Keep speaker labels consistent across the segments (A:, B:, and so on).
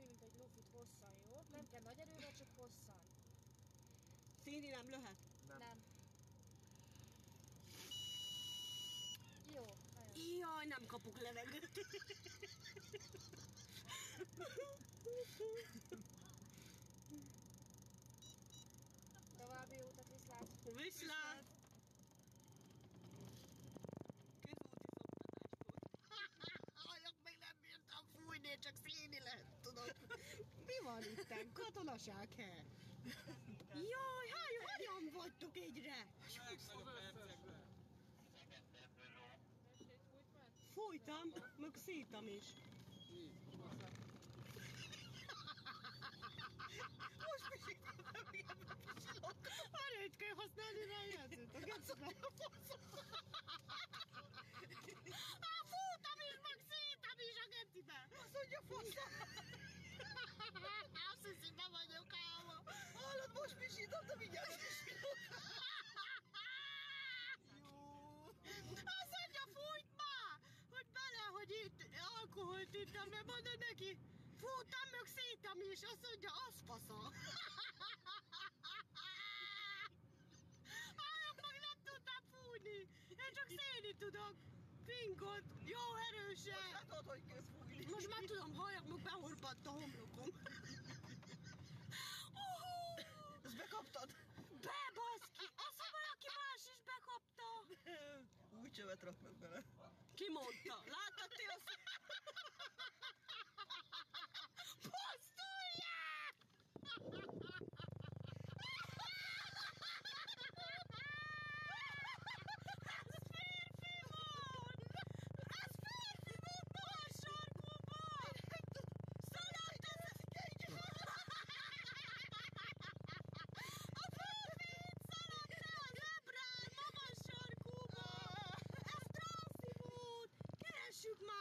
A: fúj, mint egy lufit hosszan, jó? Nem kell nagy erővel, csak hosszan.
B: Színi nem lehet?
A: Nem. nem. Jó, nagyon.
B: Jaj, nem kapok levegőt.
A: További utat viszlát.
B: Viszlát! Csak színi lehet, tudod. Mi van itt? Katonaság he? Jaj, hány, hányan vagytok egyre? Fújtam, meg szítam is. Most ebben a pisilókkal. Arra itt kell használni rá a jelzőt. A gecibe. Á, fújtam is, meg szítam is a gecibe. Azt mondja, fosza. Azt hiszi, nem vagyok álma. Hallod, most pisítottam, mindjárt a pisilókkal. Azt mondja, fújt már, hogy bele, hogy itt alkoholt ittam, mert mondod neki, fújtam, meg szítam is, azt mondja, az fasza. Én csak szélni tudok. Pingot, jó erősen. Most
C: Hát tudod, hogy kell fújni.
B: Tudom, halljak, meg behorpadt a homlokom. Uhú!
C: Ezt bekaptad?
B: Be, baszki! Azt, valaki más is bekapta.
C: Új csövet raknak bele.
B: Ki mondta? Láttad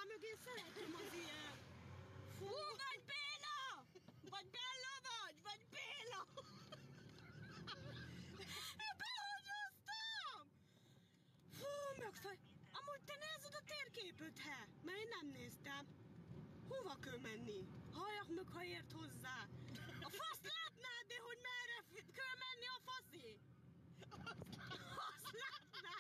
B: meg, én szeretem az ilyen! Fú, vagy Béla! Vagy Bella vagy! Vagy Béla! Behagyoztam! Fú, megfaj... Amúgy te nézed a térképet, he? Mert én nem néztem. Hova kell menni? Halljak ha ért hozzá. A fasz látnád, de hogy merre kell menni a faszi? Azt látnád.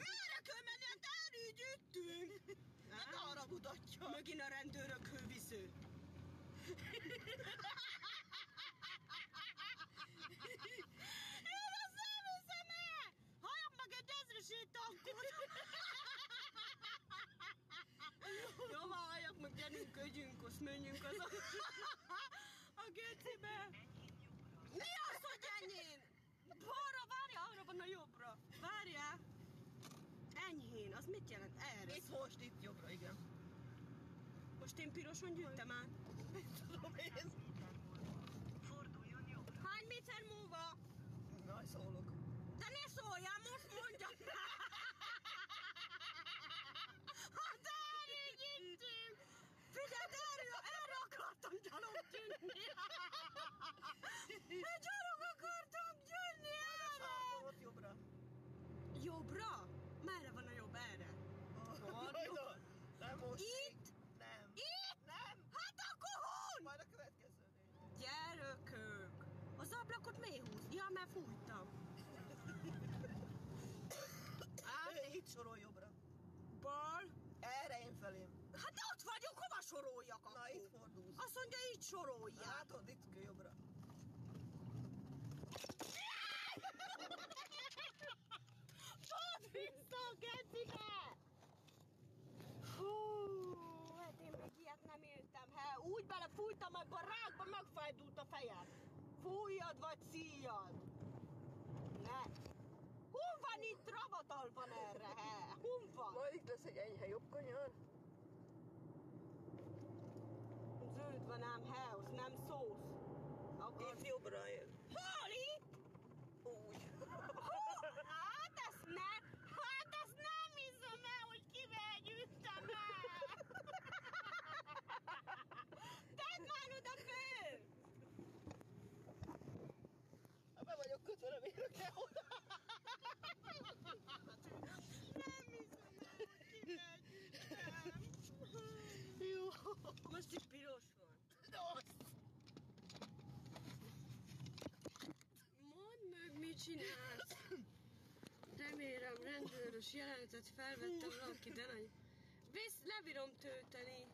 B: Merre kell menni? Hát elrűgyüttünk.
C: Hát arra mutatja.
B: Megint a rendőrök hővisző. Én ezt nem hiszem el! Halljak meg egy ezresét tankot! Jó, van, halljak meg, gyerünk, kögyünk, azt menjünk az a, a gecibe. Mi az, hogy ennyien? Balra, várjál, arra van a jobbra. Várjál. Enyhén, az mit jelent? Erre
C: Itt most, itt jobbra, igen.
B: most én piroson gyűjtem át.
C: Tudom én.
B: Hány méter múlva?
C: Na, szólok.
B: De ne szóljál, most mondja! Hát erre gyűjtünk! Figyeld, erre, erre akartam gyalog gyűjtni! Hát gyalog akartam gyűjtni erre!
C: Ott jobbra.
B: Jobbra? Merre van a jobb? Erre? Van,
C: Majd
B: jobb.
C: a- Nem most.
B: Itt?
C: Nem.
B: Itt?
C: Nem.
B: Hát akkor hol?
C: Majd a következőnél.
B: Gyerökök! Az ablakot mi húz? Ja, mert fújtam. Át,
C: Itt sorol jobbra.
B: bal.
C: Erre én felém.
B: Hát de ott vagyok, hova soroljak akkor?
C: Na, itt fordulsz.
B: Azt mondja, így sorolják.
C: Látod, itt kell jobbra.
B: Tudod vissza a gecibe! Hú, hát én még ilyet nem éltem. He, úgy belefújtam ebbe a rákba, megfájdult a fejem. Fújjad vagy szíjad. Ne. Hun van itt ravatal van erre, he? Hun van?
C: Majd itt lesz egy enyhe jobb kanyar.
B: Zöld van ám, az nem szósz. Akkor...
C: Itt jobbra jön.
B: Hol itt?
C: Úgy.
B: Hát ezt ne, hát ezt nem hiszem el, hogy kivel gyűjtem el. Tedd már oda föl!
C: Hát be vagyok kötve, nem érök el oda.
B: Nem hiszem el, hogy kivel gyűjtem. Csinálsz? Remélem rendőrös jelenetet felvettem valaki, de nagy. Visz, lebírom tölteni.